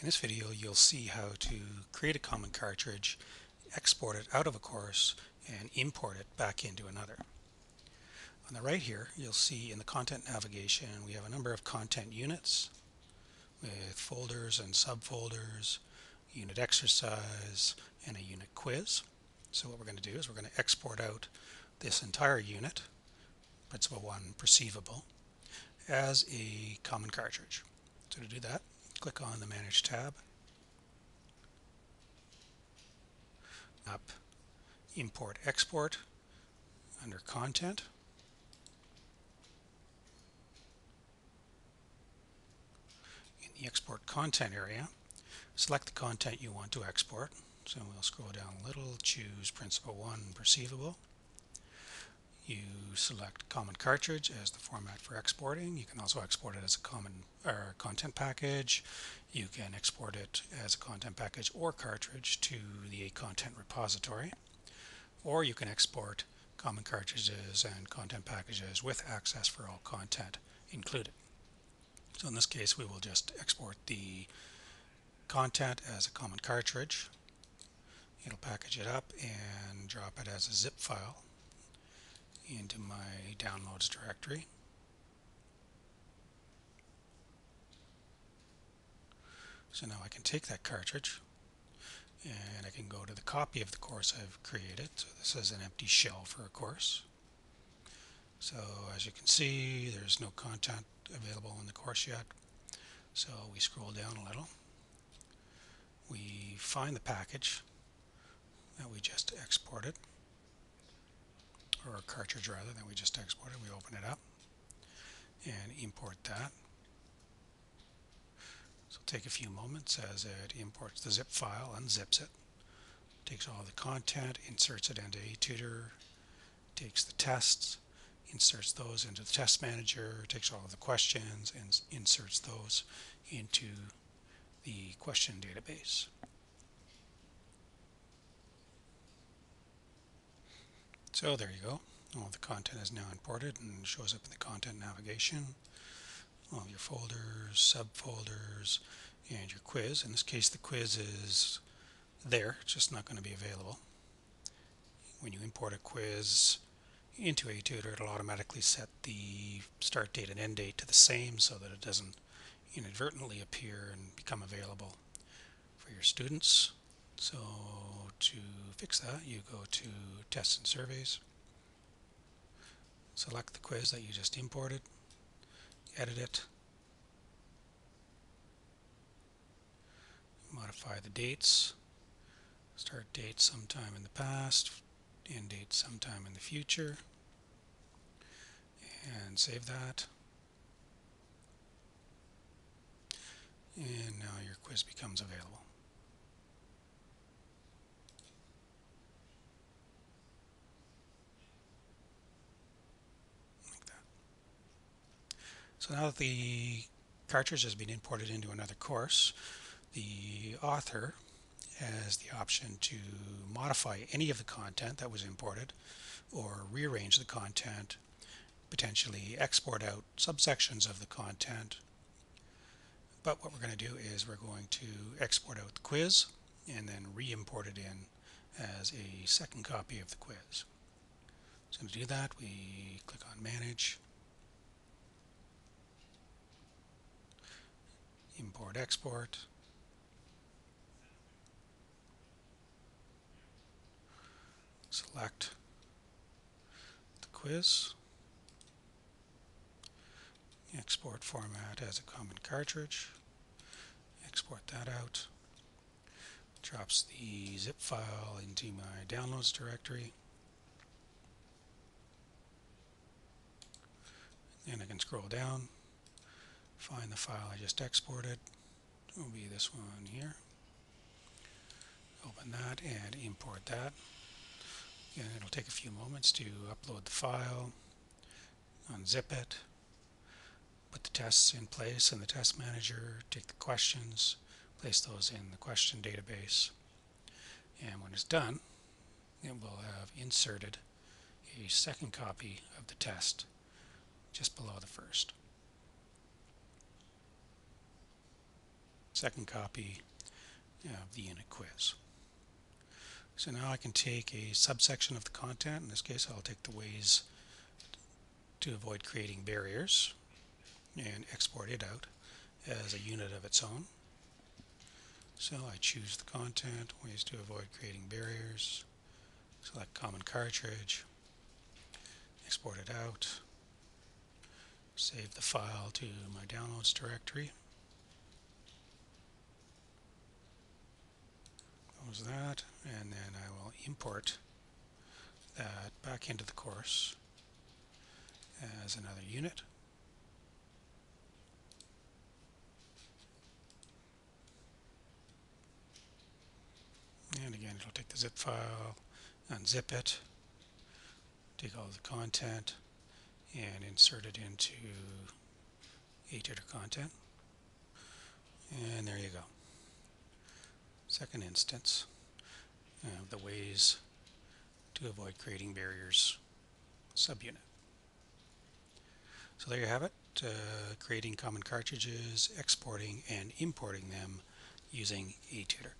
In this video you'll see how to create a common cartridge, export it out of a course, and import it back into another. On the right here you'll see in the content navigation we have a number of content units with folders and subfolders, unit exercise, and a unit quiz. So what we're going to do is we're going to export out this entire unit, Principle 1 Perceivable, as a common cartridge. So to do that click on the Manage tab, up Import Export under Content. In the Export Content area, select the content you want to export. So we'll scroll down a little, choose Principle 1 Perceivable. You select Common Cartridge as the format for exporting. You can also export it as a common or content package. You can export it as a content package or cartridge to the content repository. Or you can export common cartridges and content packages with access for all content included. So in this case we will just export the content as a common cartridge. It'll package it up and drop it as a zip file into my downloads directory. So now I can take that cartridge and I can go to the copy of the course I've created. So this is an empty shell for a course. So as you can see, there's no content available in the course yet. So we scroll down a little. We find the package that we just exported or a cartridge rather that we just exported. We open it up and import that. So take a few moments as it imports the zip file, unzips it, takes all the content, inserts it into ATutor, takes the tests, inserts those into the test manager, takes all of the questions and inserts those into the question database. So there you go. All the content is now imported and shows up in the content navigation. All your folders, subfolders, and your quiz. In this case, the quiz is there. It's just not going to be available. When you import a quiz into ATutor, it'll automatically set the start date and end date to the same so that it doesn't inadvertently appear and become available for your students. So to fix that, you go to Tests and Surveys, select the quiz that you just imported, edit it, modify the dates, start date sometime in the past, end date sometime in the future, and save that. And now your quiz becomes available. So now that the cartridge has been imported into another course, the author has the option to modify any of the content that was imported or rearrange the content, potentially export out subsections of the content. But what we're going to do is we're going to export out the quiz and then re-import it in as a second copy of the quiz. So to do that, we click on Manage, import export. Select the quiz. Export format as a common cartridge. Export that out. Drops the zip file into my downloads directory. And I can scroll down find the file I just exported. Will be this one here. Open that and import that. Again, it'll take a few moments to upload the file, unzip it, put the tests in place in the test manager, take the questions, place those in the question database. And when it's done, it will have inserted a second copy of the test just below the first. Second copy uh, of the unit quiz. So now I can take a subsection of the content, in this case I'll take the ways to avoid creating barriers and export it out as a unit of its own. So I choose the content, ways to avoid creating barriers, select common cartridge, export it out, save the file to my downloads directory. Close that, and then I will import that back into the course as another unit. And again, it'll take the zip file, unzip it, take all the content, and insert it into ATutor content. And there you go. Second instance of the ways to avoid creating barriers subunit. So there you have it, uh, creating common cartridges, exporting and importing them using ATutor.